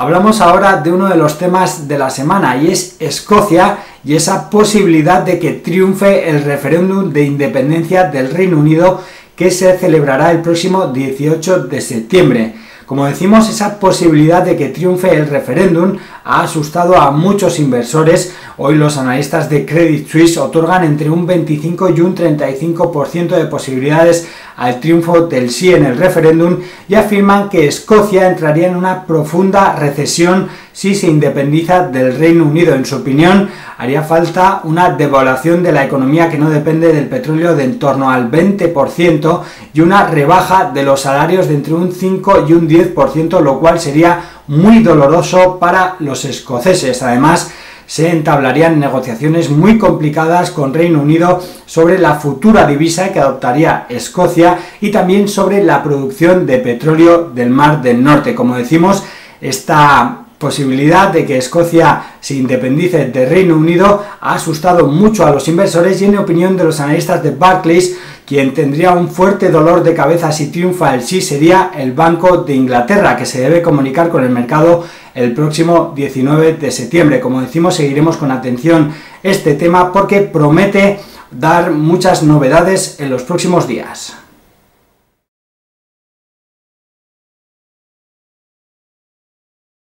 Hablamos ahora de uno de los temas de la semana y es Escocia y esa posibilidad de que triunfe el referéndum de independencia del Reino Unido que se celebrará el próximo 18 de septiembre. Como decimos, esa posibilidad de que triunfe el referéndum ha asustado a muchos inversores. Hoy los analistas de Credit Suisse otorgan entre un 25 y un 35% de posibilidades al triunfo del sí en el referéndum y afirman que Escocia entraría en una profunda recesión si se independiza del Reino Unido. En su opinión, haría falta una devaluación de la economía que no depende del petróleo de en torno al 20% y una rebaja de los salarios de entre un 5 y un 10%, lo cual sería muy doloroso para los escoceses. Además, se entablarían negociaciones muy complicadas con Reino Unido sobre la futura divisa que adoptaría Escocia y también sobre la producción de petróleo del Mar del Norte. Como decimos, esta posibilidad de que Escocia se independice del Reino Unido ha asustado mucho a los inversores y en opinión de los analistas de Barclays, quien tendría un fuerte dolor de cabeza si triunfa el sí sería el Banco de Inglaterra, que se debe comunicar con el mercado el próximo 19 de septiembre. Como decimos, seguiremos con atención este tema porque promete dar muchas novedades en los próximos días.